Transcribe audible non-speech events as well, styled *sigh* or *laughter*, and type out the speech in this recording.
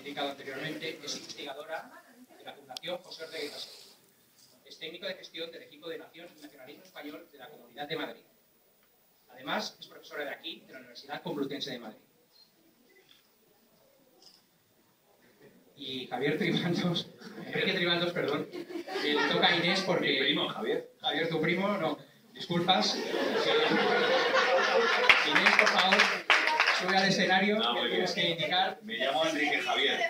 indicado anteriormente, es investigadora de la Fundación José Ortega y. Es técnico de gestión del equipo de Naciones y Nacionalismo Español de la Comunidad de Madrid. Además, es profesora de aquí, de la Universidad Complutense de Madrid. Y Javier Tribaldos, *laughs* Enrique Tribaldos, perdón, le toca a Inés porque... Mi primo, Javier. Javier, tu primo, no, disculpas. Inés, escenario Ah, que tienes que bien. indicar. Me llamo Enrique Javier.